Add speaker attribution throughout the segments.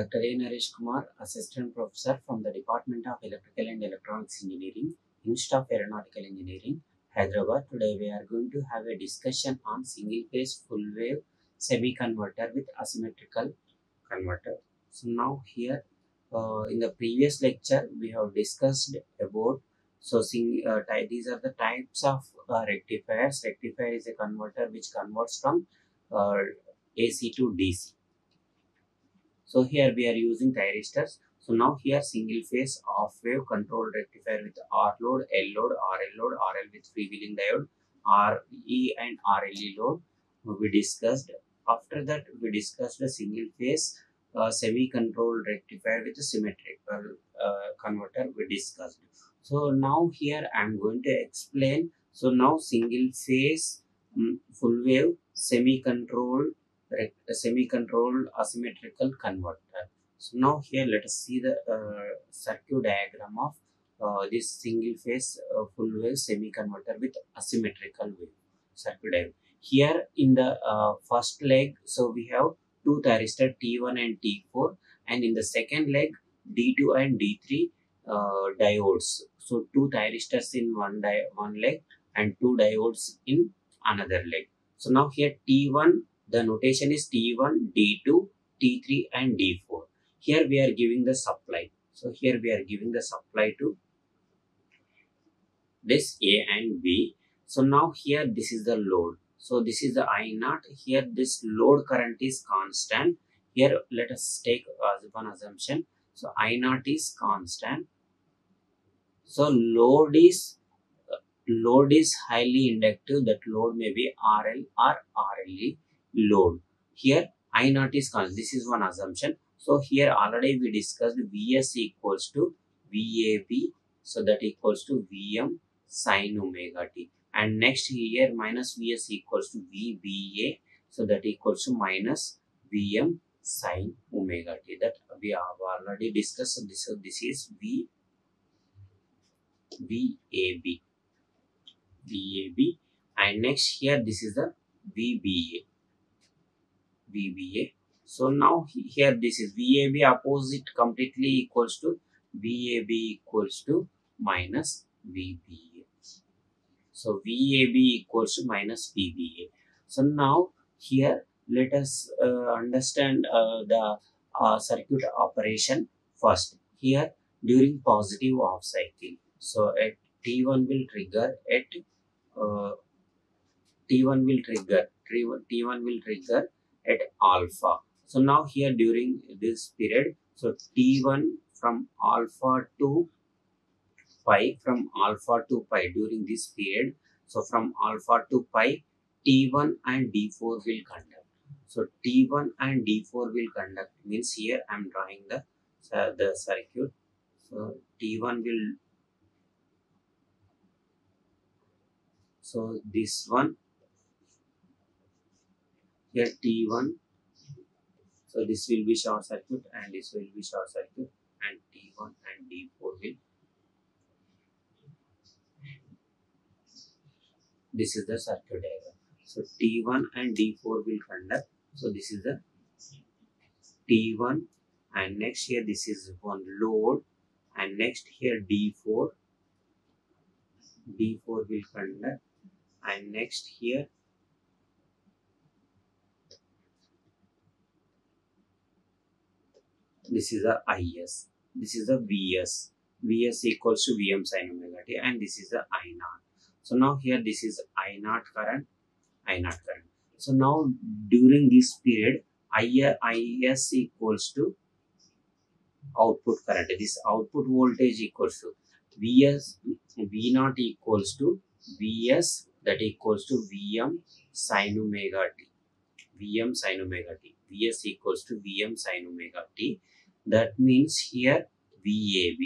Speaker 1: Dr. A. Naresh Kumar, Assistant Professor from the Department of Electrical and Electronics Engineering, Institute of Aeronautical Engineering, Hyderabad. Today we are going to have a discussion on single phase full wave semi converter with asymmetrical converter. So now here uh, in the previous lecture we have discussed about so sing, uh, these are the types of uh, rectifiers. Rectifier is a converter which converts from uh, AC to DC. So here we are using thyristors. So now here single phase half wave control rectifier with R load, L load, RL load, RL with freewheeling diode, RE and RLE load we discussed. After that we discussed the single phase uh, semi controlled rectifier with a symmetrical uh, converter we discussed. So now here I am going to explain. So now single phase mm, full wave semi controlled semi controlled asymmetrical converter. So now here let us see the uh, circuit diagram of uh, this single phase uh, full wave semi converter with asymmetrical wave circuit diagram. Here in the uh, first leg, so we have two thyristor T1 and T4 and in the second leg D2 and D3 uh, diodes. So two thyristors in one di one leg and two diodes in another leg. So now here T1 the notation is T1, D2, T3 and D4. Here we are giving the supply. So here we are giving the supply to this A and B. So now here this is the load. So this is the I naught. Here this load current is constant. Here let us take as one assumption. So I naught is constant. So load is load is highly inductive. That load may be RL or RLE load. Here I naught is constant. This is one assumption. So here already we discussed Vs equals to VAB. So that equals to Vm sine omega t. And next here minus Vs equals to VBA. So that equals to minus Vm sine omega t. That we have already discussed. So this, this is V VAB. VAB. And next here this is the VBA. VBA. So now here this is VAB opposite completely equals to VAB equals to minus VBA. So VAB equals to minus VBA. So now here let us uh, understand uh, the uh, circuit operation first. Here during positive half cycle. So at T1 will trigger at uh, T1 will trigger T1, T1 will trigger at alpha. So now here during this period, so T1 from alpha to pi, from alpha to pi during this period, so from alpha to pi, T1 and D4 will conduct. So T1 and D4 will conduct means here I am drawing the uh, the circuit. So T1 will so this one here T1 so this will be short circuit and this will be short circuit and T1 and D4 will. This is the circuit diagram. So T1 and D4 will conduct. So this is the T1 and next here this is one load and next here D4 D4 will conduct and next here this is the IS this is the VS VS equals to VM sin omega t and this is the I naught. So now here this is I naught current I naught current. So now during this period I, IS equals to output current. This output voltage equals to Vs V naught equals to Vs that equals to Vm sin omega t Vm sin omega t Vs equals to Vm sin omega t that means here VAB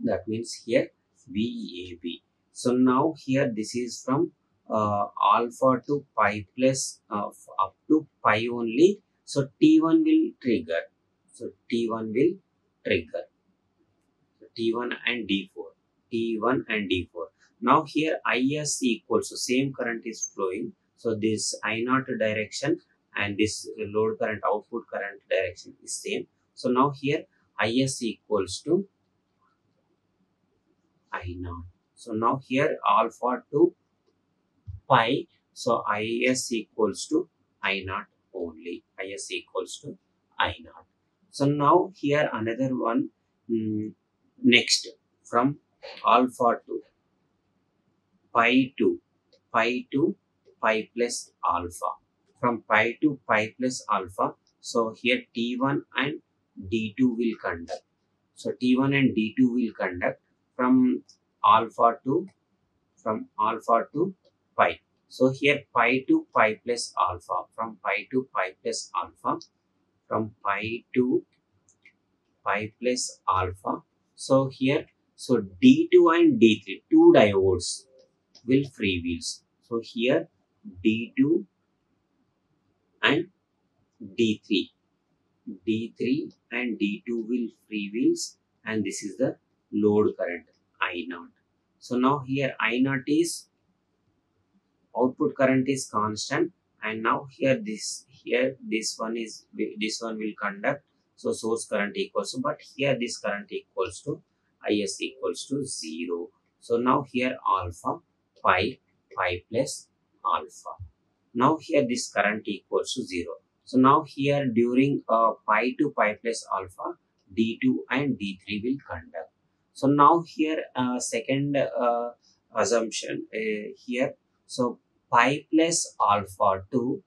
Speaker 1: that means here VAB so now here this is from uh, alpha to pi plus uh, up to pi only. So T1 will trigger. So T1 will trigger. So T1 and D4 T1 and D4 now here IS equals so same current is flowing. So this I naught direction and this load current output current direction is same so now here is equals to i naught. So now here alpha to pi. So is equals to i naught only. Is equals to i naught. So now here another one mm, next from alpha to pi to pi to pi plus alpha. From pi to pi plus alpha. So here t1 and d2 will conduct so t1 and d2 will conduct from alpha to from alpha to pi so here pi to pi plus alpha from pi to pi plus alpha from pi to pi plus alpha so here so D2 and D3, two diodes will free wheels. So here D2 and D3. D3 and D2 will free wheels and this is the load current I naught. So now here I naught is output current is constant and now here this here this one is this one will conduct so source current equals to but here this current equals to is equals to 0. So now here alpha pi pi plus alpha. Now here this current equals to 0. So now here during uh, pi to pi plus alpha D2 and D3 will conduct. So now here uh, second uh, assumption uh, here. So pi plus alpha to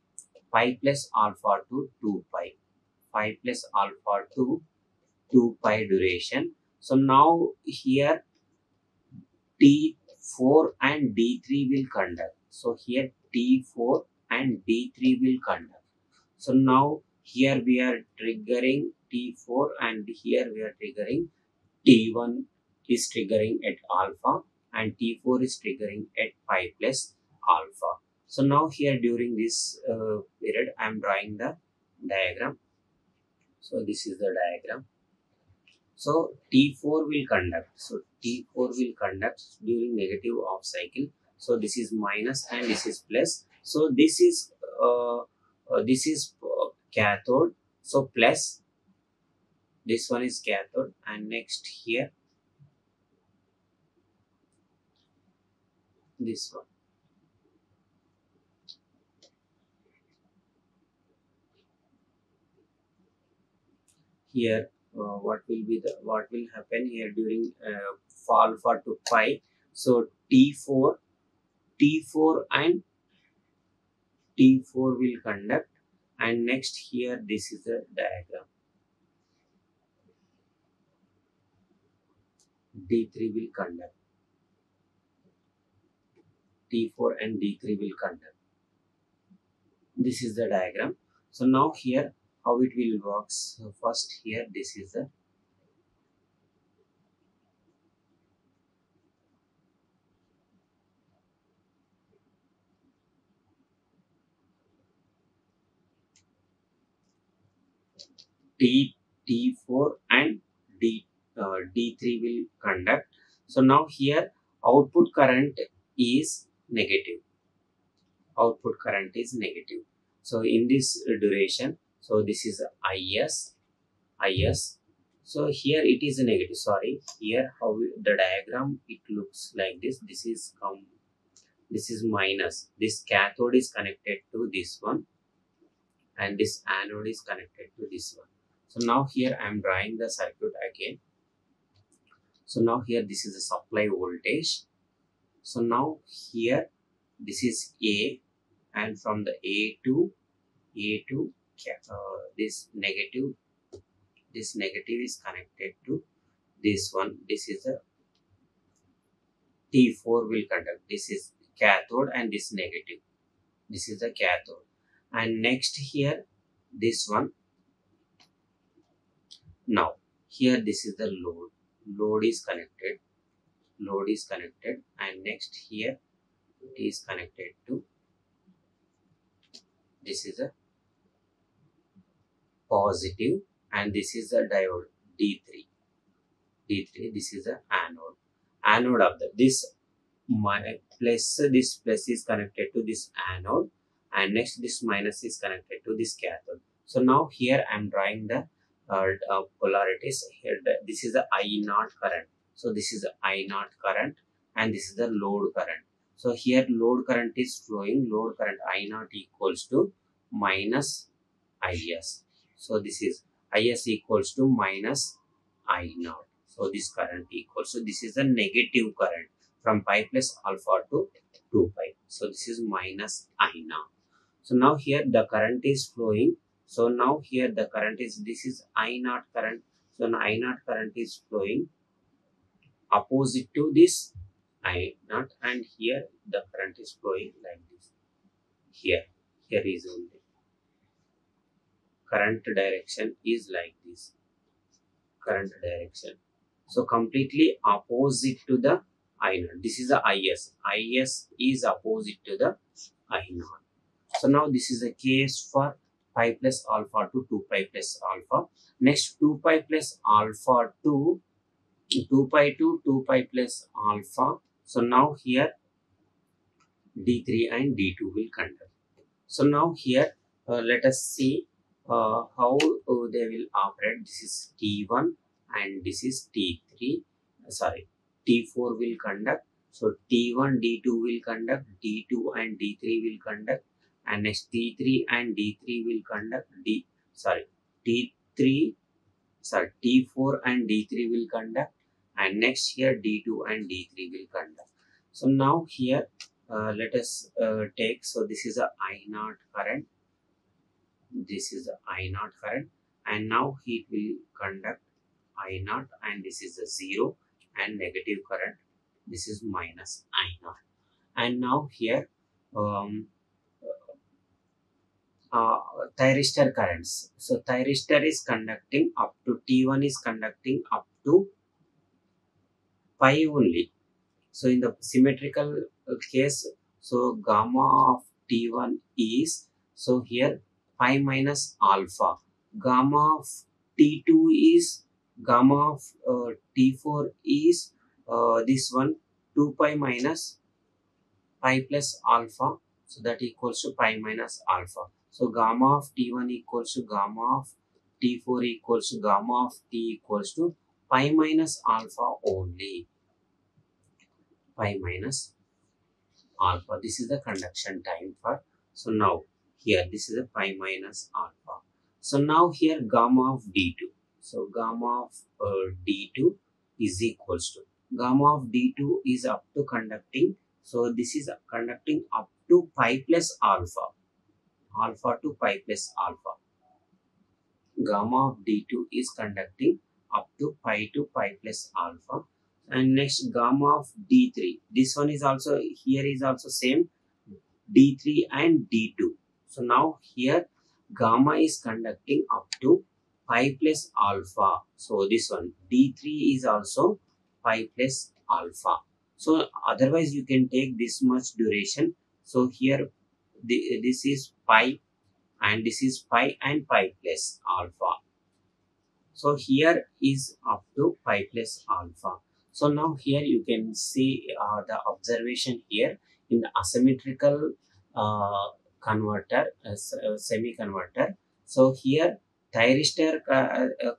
Speaker 1: pi plus alpha to 2 pi. Pi plus alpha to 2 pi duration so now here T4 and D3 will conduct. So here T4 and D3 will conduct. So now here we are triggering T4 and here we are triggering T1 is triggering at alpha and T4 is triggering at pi plus alpha. So now here during this uh, period I am drawing the diagram. So this is the diagram. So T4 will conduct. So T4 will conduct during negative half cycle. So this is minus and this is plus. So this is uh, uh, this is uh, cathode. So plus this one is cathode and next here this one. Here uh, what will be the what will happen here during uh, alpha to pi so t4 t4 and t4 will conduct and next here this is the diagram. D3 will conduct. T4 and d3 will conduct. This is the diagram. So now here how it will works. so first here this is the T T4 and D uh, D3 will conduct. So now here output current is negative. Output current is negative. So in this duration, so this is is is so here it is negative sorry here how the diagram it looks like this this is come this is minus this cathode is connected to this one and this anode is connected to this one so now here i am drawing the circuit again. So now here this is the supply voltage. So now here this is a and from the a to a to uh, this negative this negative is connected to this one. This is a T4 will conduct. This is cathode and this negative. This is the cathode. And next here this one now here this is the load load is connected load is connected and next here it is connected to this is a positive and this is the diode D3. D3, this is the anode. Anode of the, this my plus, this plus is connected to this anode and next this minus is connected to this cathode. So now here I am drawing the uh, polarities here. This is the I naught current. So this is the I naught current and this is the load current. So here load current is flowing. Load current I naught equals to minus IS. So this is IS equals to minus I naught. So this current equals. So this is the negative current from pi plus alpha to 2 pi. So this is minus I naught. So now here the current is flowing. So now here the current is this is I naught current. So now I naught current is flowing opposite to this I naught and here the current is flowing like this. Here, here is only current direction is like this. Current direction. So completely opposite to the I naught. This is the IS. IS is opposite to the I naught. So now this is the case for pi plus alpha to 2 pi plus alpha. Next 2 pi plus alpha to 2 pi to 2 pi plus alpha. So now here D3 and D2 will conduct. So now here uh, let us see uh, how uh, they will operate. This is T1 and this is T3. Sorry, T4 will conduct. So T1, D2 will conduct. D2 and D3 will conduct. And next T3 and D3 will conduct. D sorry T3 sorry T4 and D3 will conduct. And next here D2 and D3 will conduct. So now here uh, let us uh, take so this is a I naught current this is a I naught current and now it will conduct I naught and this is a 0 and negative current this is minus I naught and now here um, uh, thyristor currents. So thyristor is conducting up to T1 is conducting up to pi only. So in the symmetrical case so gamma of T1 is so here pi minus alpha. Gamma of T2 is gamma of uh, T4 is uh, this one 2 pi minus pi plus alpha. So that equals to pi minus alpha so gamma of T1 equals to gamma of T4 equals to gamma of T equals to pi minus alpha only. Pi minus alpha. This is the conduction time for so now here this is a pi minus alpha. So now here gamma of d2 so gamma of uh, d2 is equals to gamma of d2 is up to conducting. So this is conducting up to pi plus alpha alpha to pi plus alpha. Gamma of d2 is conducting up to pi to pi plus alpha. And next gamma of d3 this one is also here is also same. D3 and d2 so now here gamma is conducting up to pi plus alpha. So this one d3 is also pi plus alpha. So otherwise you can take this much duration. So here this is pi and this is pi and pi plus alpha so here is up to pi plus alpha so now here you can see uh, the observation here in the asymmetrical uh, converter, uh, semi-converter. So here thyristor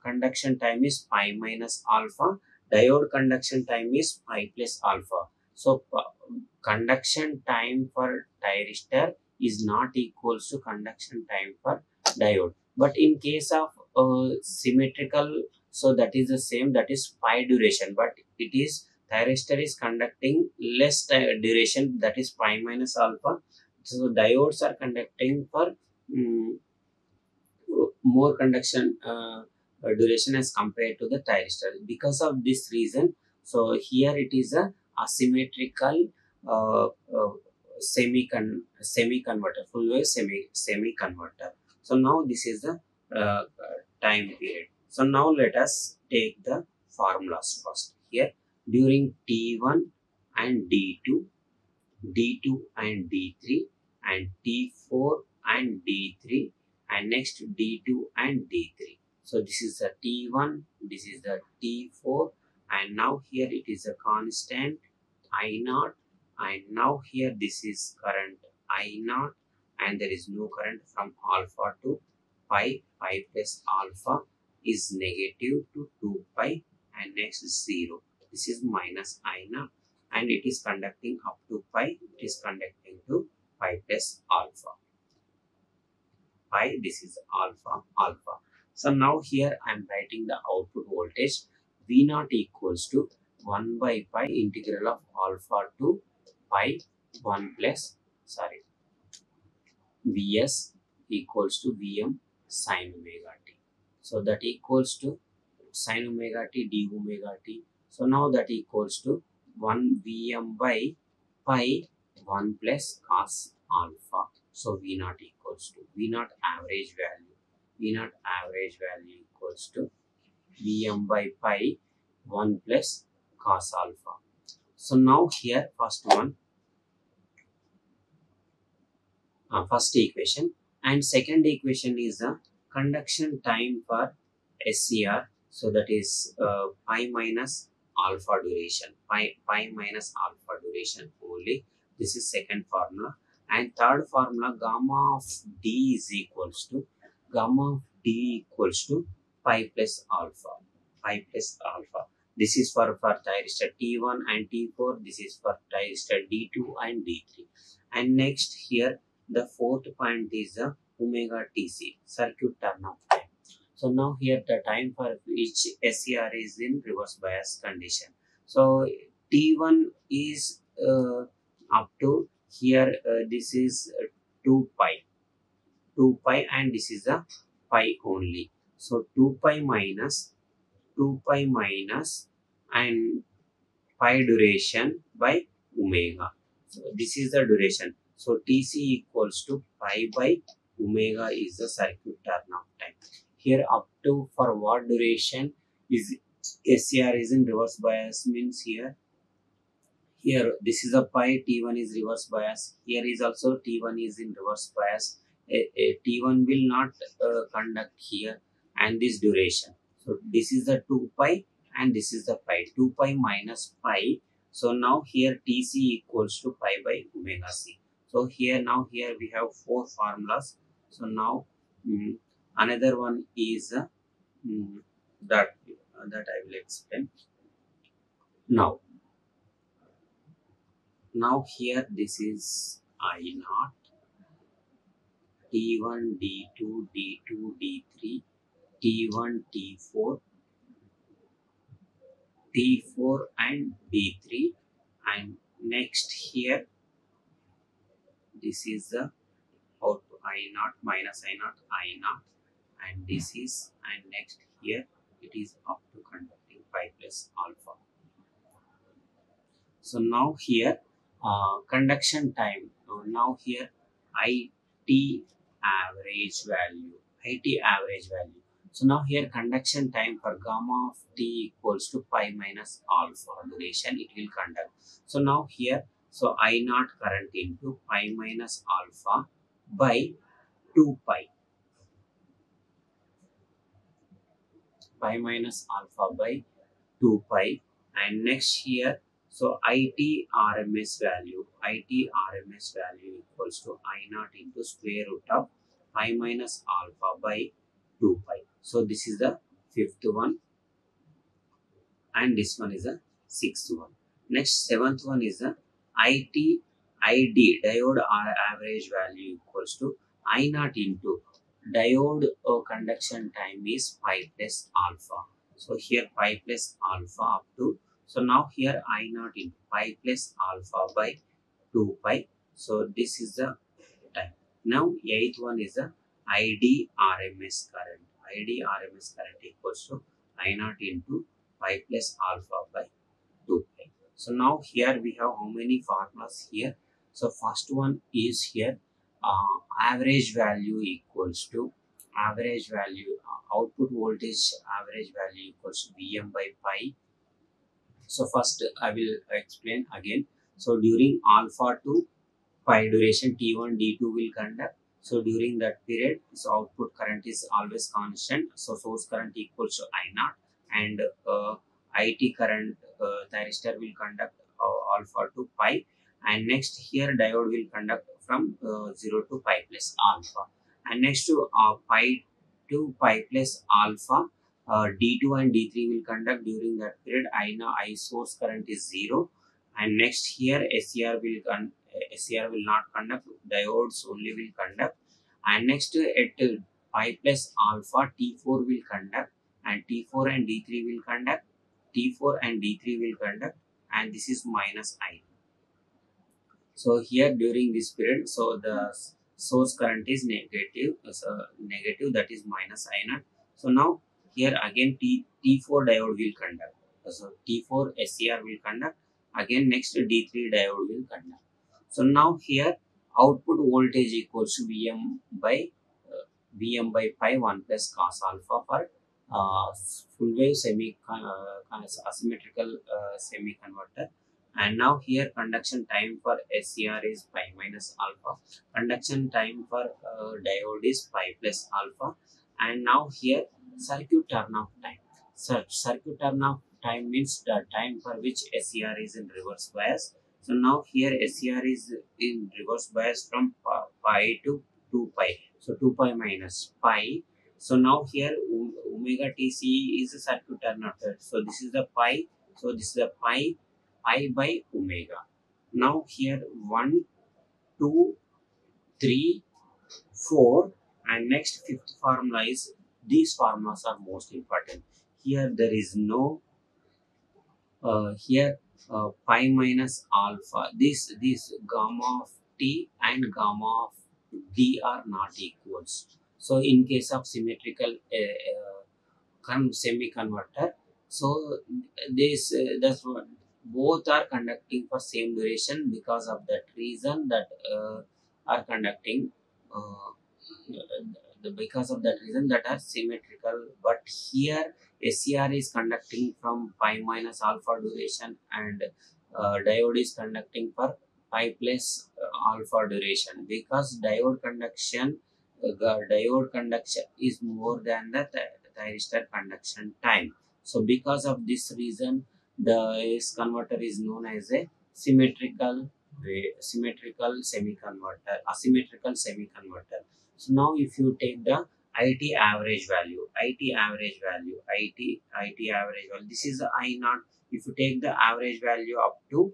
Speaker 1: conduction time is pi minus alpha, diode conduction time is pi plus alpha. So conduction time for thyristor is not equals to conduction time for diode. But in case of uh, symmetrical so that is the same that is pi duration. But it is thyristor is conducting less duration that is pi minus alpha. So diodes are conducting for um, more conduction uh, duration as compared to the thyristor. Because of this reason so here it is a asymmetrical uh, uh, semi con semi converter full wave semi semi converter so now this is the uh, time period so now let us take the formulas first. Here during T1 and D2, D2 and D3 and T4 and D3 and next D2 and D3. So this is the T1, this is the T4 and now here it is a constant I naught and now here this is current I naught and there is no current from alpha to pi. Pi plus alpha is negative to 2 pi and next is 0 this is minus i naught and it is conducting up to pi. It is conducting to pi plus alpha. Pi this is alpha alpha. So now here i am writing the output voltage. V naught equals to 1 by pi integral of alpha to pi 1 plus sorry vs equals to vm sine omega t. So that equals to sine omega t d omega t. So now that equals to 1 vm by pi 1 plus cos alpha. So v naught equals to v naught average value v naught average value equals to vm by pi 1 plus cos alpha so now here first one. Uh, first equation. And second equation is the conduction time for SCR so that is uh, pi minus alpha duration. Pi, pi minus alpha duration only. This is second formula. And third formula gamma of d is equals to gamma of d equals to pi plus alpha. Pi plus alpha this is for for thyristor t1 and t4 this is for thyristor d2 and d3 and next here the fourth point is the omega tc circuit turn-off time. So now here the time for each SCR is in reverse bias condition. So t1 is uh, up to here uh, this is uh, 2 pi 2 pi and this is a pi only. So 2 pi minus 2 pi minus and pi duration by omega. So this is the duration. So Tc equals to pi by omega is the circuit turn-off time. Here up to for what duration is SCR is in reverse bias means here. Here this is a pi T1 is reverse bias. Here is also T1 is in reverse bias. A, a T1 will not uh, conduct here and this duration. So this is the 2 pi and this is the pi 2 pi minus pi. So now here Tc equals to pi by omega c. So here now here we have four formulas. So now mm, another one is uh, mm, that uh, that i will explain. Now now here this is i naught. T1 d2 d2 d3 t1 t4 t4 and d3 and next here this is the output i naught minus i naught i naught. And this is and next here it is up to conducting pi plus alpha. So now here uh, conduction time. So now here it average value it average value so now here conduction time for gamma of t equals to pi minus alpha duration it will conduct so now here so I naught current into pi minus alpha by 2 pi. Pi minus alpha by 2 pi and next here so IT RMS value IT RMS value equals to I naught into square root of pi minus alpha by 2 pi. So this is the fifth one and this one is the sixth one. Next seventh one is the IT ID diode average value equals to I naught into diode uh, conduction time is pi plus alpha. So here pi plus alpha up to so now here I naught into pi plus alpha by 2 pi. So this is the time. Now eighth one is the ID RMS current. ID RMS current equals to I naught into pi plus alpha by 2 pi. So now here we have how many formulas here. So first one is here uh, average value equals to average value uh, output voltage average value equals to Vm by pi. So first I will explain again. So during alpha to pi duration T1 D2 will conduct. So during that period, so output current is always constant. So source current equals to I naught. And uh, IT current uh, thyristor will conduct uh, alpha to pi. And next here diode will conduct from uh, 0 to pi plus alpha. And next to uh, pi to pi plus alpha uh, d2 and d3 will conduct during that period. I i source current is 0 and next here SCR will con SCR will not conduct diodes only will conduct. And next at pi plus alpha T4 will conduct and T4 and D3 will conduct T4 and D3 will conduct and this is minus I. So here during this period so the source current is negative uh, so negative that is minus I naught. So now here again T T4 diode will conduct. So T4 SCR will conduct. Again next D3 diode will conduct so now here output voltage equals to Vm by uh, Vm by pi 1 plus cos alpha for uh, full wave semi uh, asymmetrical uh, semi converter and now here conduction time for SCR is pi minus alpha. Conduction time for uh, diode is pi plus alpha. And now here circuit turn off time. So circuit turn off time means the time for which SCR is in reverse bias so now here SCR is in reverse bias from pi to 2 pi so 2 pi minus pi so now here omega tc is a circuit turn off so this is the pi so this is the pi pi by omega. Now here 1, 2, 3, 4 and next fifth formula is these formulas are most important. Here there is no uh, here uh, pi minus alpha this this gamma of t and gamma of d are not equals. So in case of symmetrical uh, uh, semi converter so this uh, that's what both are conducting for same duration because of that reason that uh, are conducting uh, because of that reason that are symmetrical but here SCR is conducting from pi minus alpha duration and uh, diode is conducting for pi plus uh, alpha duration because diode conduction uh, diode conduction is more than the th thyristor conduction time so because of this reason the S converter is known as a symmetrical symmetrical semi-converter, asymmetrical semi-converter. So now if you take the IT average value, IT average value, IT, IT average value, this is the I naught. If you take the average value up to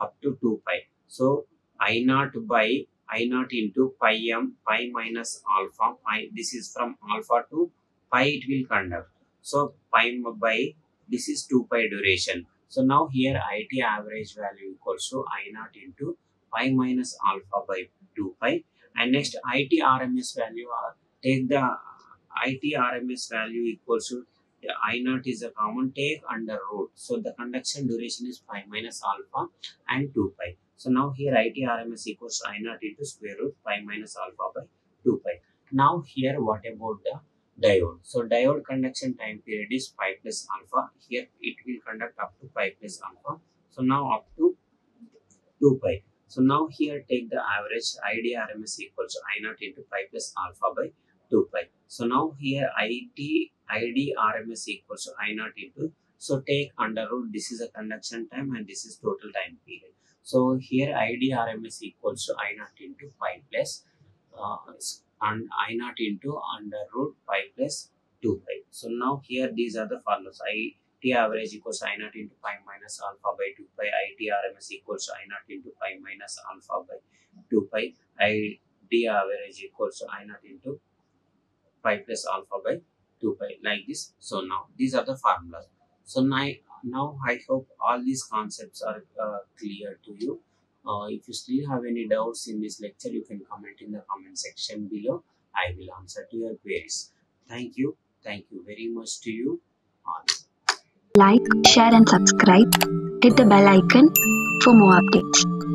Speaker 1: up to 2 pi. So I naught by I naught into pi m pi minus alpha pi. This is from alpha to pi it will conduct. So pi by this is 2 pi duration. So now here IT average value equals to I naught into pi minus alpha by 2 pi. And next IT RMS value, uh, take the IT RMS value equals to the I naught is a common take under root. So the conduction duration is pi minus alpha and 2 pi. So now here IT RMS equals to I naught into square root pi minus alpha by 2 pi. Now here what about the diode. So diode conduction time period is pi plus alpha. Here it will conduct up to pi plus alpha. So now up to 2 pi. So now here take the average ID RMS equals to I naught into pi plus alpha by 2 pi. So now here IT ID RMS equals to I naught into so take under root this is a conduction time and this is total time period. So here ID RMS equals to I naught into pi plus uh, and I naught into under root pi plus 2 pi. So now here these are the formulas. I T average equals I naught into pi minus alpha by 2 pi. I T RMS equals I naught into pi minus alpha by 2 pi. I D average equals I naught into pi plus alpha by 2 pi like this. So now these are the formulas. So now, now I hope all these concepts are uh, clear to you. Uh, if you still have any doubts in this lecture, you can comment in the comment section below. I will answer to your queries. Thank you. Thank you very much to you all.
Speaker 2: Like, share and subscribe. Hit the bell icon for more updates.